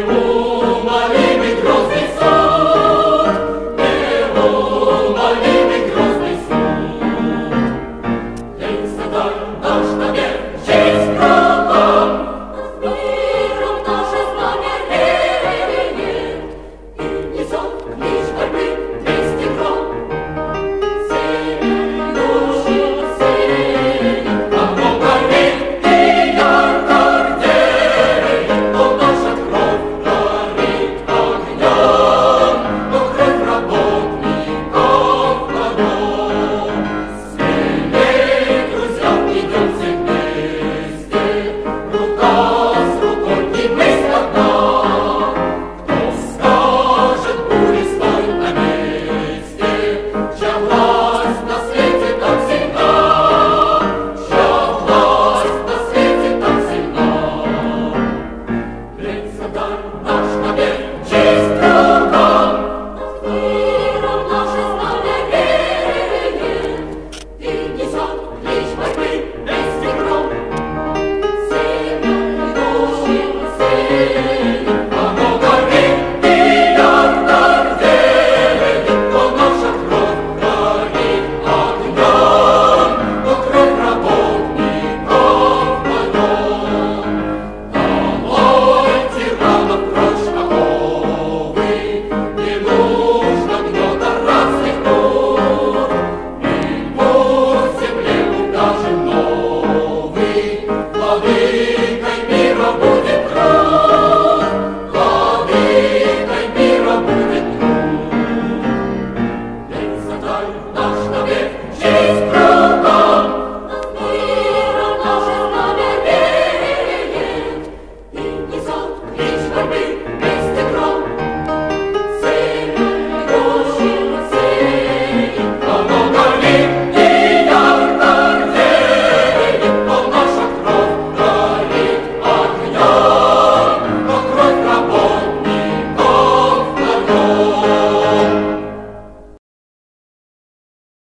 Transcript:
Deum alibi professor, Deum alibi Thank you. Senhor.